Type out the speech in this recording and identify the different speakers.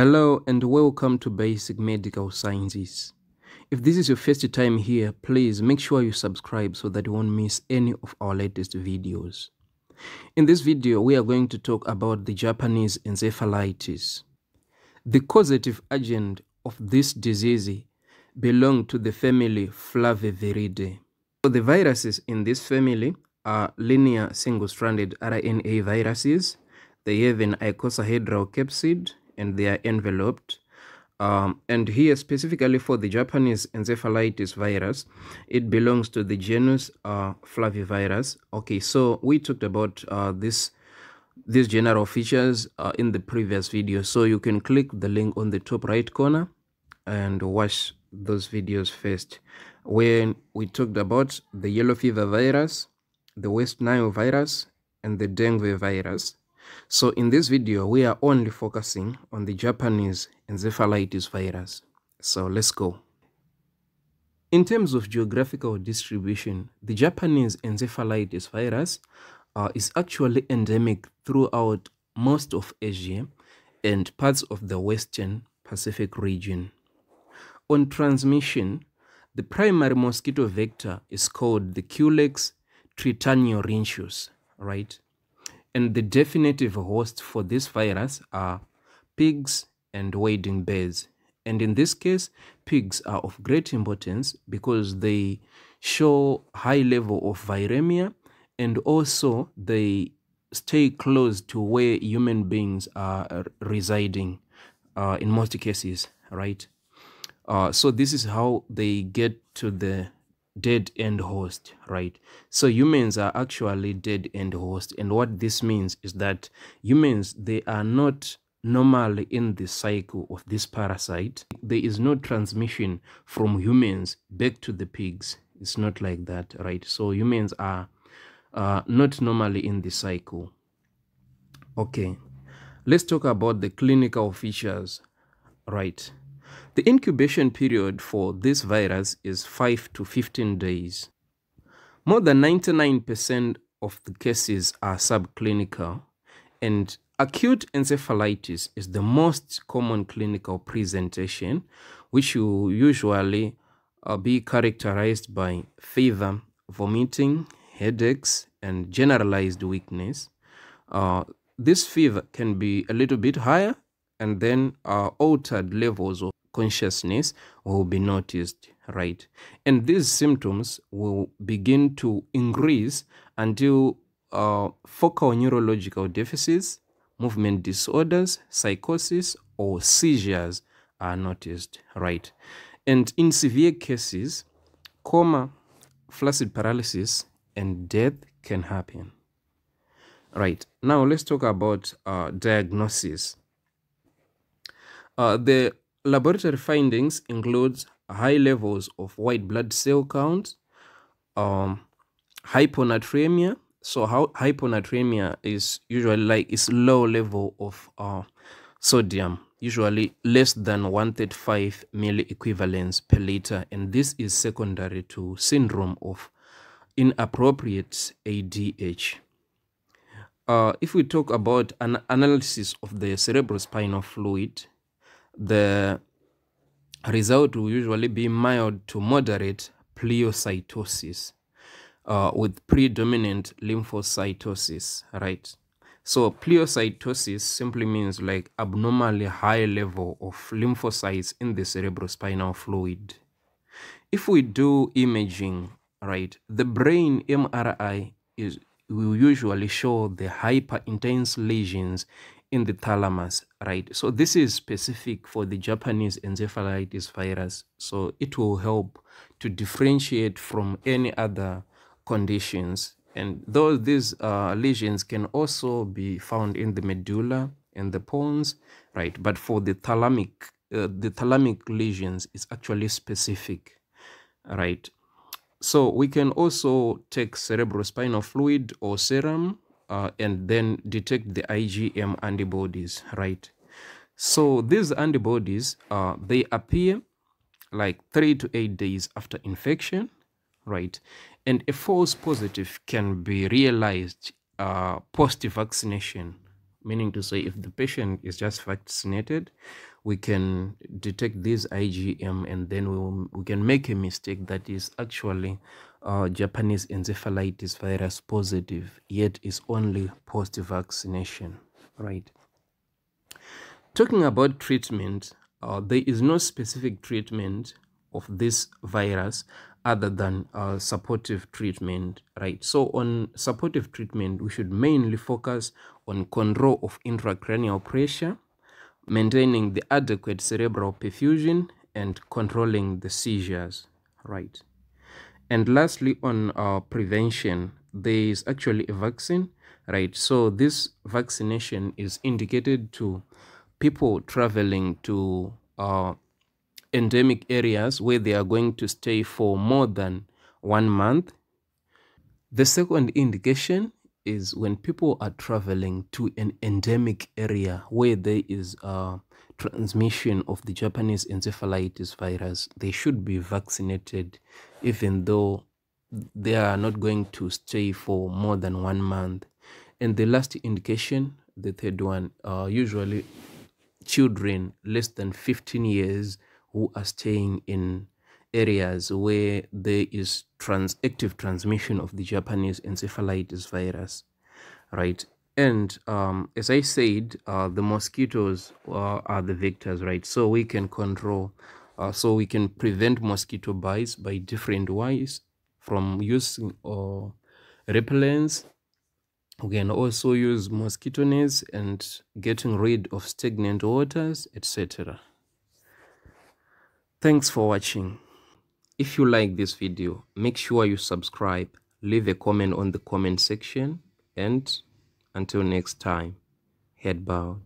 Speaker 1: Hello and welcome to Basic Medical Sciences. If this is your first time here, please make sure you subscribe so that you won't miss any of our latest videos. In this video, we are going to talk about the Japanese encephalitis. The causative agent of this disease belongs to the family Flaviviridae. So the viruses in this family are linear single-stranded RNA viruses. They have an icosahedral capsid and they are enveloped. Um, and here specifically for the Japanese encephalitis virus, it belongs to the genus uh, Flavivirus. Okay, so we talked about uh, this these general features uh, in the previous video. So you can click the link on the top right corner and watch those videos first. When we talked about the yellow fever virus, the West Nile virus, and the dengue virus. So in this video, we are only focusing on the Japanese encephalitis virus. So let's go. In terms of geographical distribution, the Japanese encephalitis virus uh, is actually endemic throughout most of Asia and parts of the Western Pacific region. On transmission, the primary mosquito vector is called the Culex tritaeniorhynchus, right? And the definitive host for this virus are pigs and wading birds. And in this case, pigs are of great importance because they show high level of viremia and also they stay close to where human beings are residing uh, in most cases, right? Uh, so this is how they get to the dead end host, right? So humans are actually dead end host. And what this means is that humans, they are not normally in the cycle of this parasite. There is no transmission from humans back to the pigs. It's not like that, right? So humans are uh, not normally in the cycle. Okay, let's talk about the clinical features, right? The incubation period for this virus is 5 to 15 days. More than 99% of the cases are subclinical, and acute encephalitis is the most common clinical presentation, which will usually uh, be characterized by fever, vomiting, headaches, and generalized weakness. Uh, this fever can be a little bit higher and then uh, altered levels of consciousness will be noticed, right? And these symptoms will begin to increase until uh, focal neurological deficits, movement disorders, psychosis, or seizures are noticed, right? And in severe cases, coma, flaccid paralysis, and death can happen. Right, now let's talk about uh, diagnosis. Uh, the laboratory findings includes high levels of white blood cell count, um, hyponatremia. So how hyponatremia is usually like it's low level of uh, sodium, usually less than 135 milliequivalents per liter, and this is secondary to syndrome of inappropriate ADH. Uh, if we talk about an analysis of the cerebrospinal fluid, the result will usually be mild to moderate pleocytosis uh, with predominant lymphocytosis, right? So pleocytosis simply means like abnormally high level of lymphocytes in the cerebrospinal fluid. If we do imaging, right, the brain MRI is will usually show the hyperintense lesions in the thalamus, right? So this is specific for the Japanese encephalitis virus. So it will help to differentiate from any other conditions. And though these uh, lesions can also be found in the medulla and the pons, right? But for the thalamic, uh, the thalamic lesions is actually specific, right? So we can also take cerebrospinal fluid or serum uh, and then detect the IgM antibodies, right? So these antibodies, uh, they appear like three to eight days after infection, right? And a false positive can be realized uh, post-vaccination, meaning to say if the patient is just vaccinated, we can detect this IgM and then we, will, we can make a mistake that is actually uh, Japanese encephalitis virus positive, yet is only post-vaccination, right? Talking about treatment, uh, there is no specific treatment of this virus other than uh, supportive treatment, right? So on supportive treatment, we should mainly focus on control of intracranial pressure, maintaining the adequate cerebral perfusion, and controlling the seizures, right? And lastly, on uh, prevention, there is actually a vaccine, right? So this vaccination is indicated to people traveling to uh, endemic areas where they are going to stay for more than one month. The second indication is when people are traveling to an endemic area where there is a transmission of the Japanese encephalitis virus, they should be vaccinated even though they are not going to stay for more than one month. And the last indication, the third one, uh, usually children less than 15 years who are staying in areas where there is trans active transmission of the Japanese encephalitis virus, right? And um, as I said, uh, the mosquitoes uh, are the vectors, right? So we can control, uh, so we can prevent mosquito bites by different ways from using uh, repellents. We can also use mosquito nets and getting rid of stagnant waters, etc. Thanks for watching. If you like this video, make sure you subscribe, leave a comment on the comment section, and until next time, head bowed.